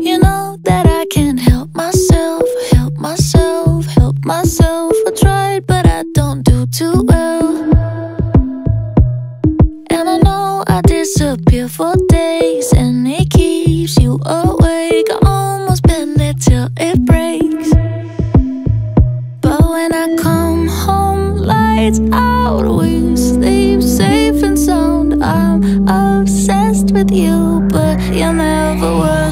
You know that I can't help myself, help myself, help myself. I tried, but I don't do too well. And I know I disappear for days, and it keeps you awake. I almost bend it till it breaks. But when I come home, lights out, we sleep safe and sound. I'm obsessed with you, but you never were.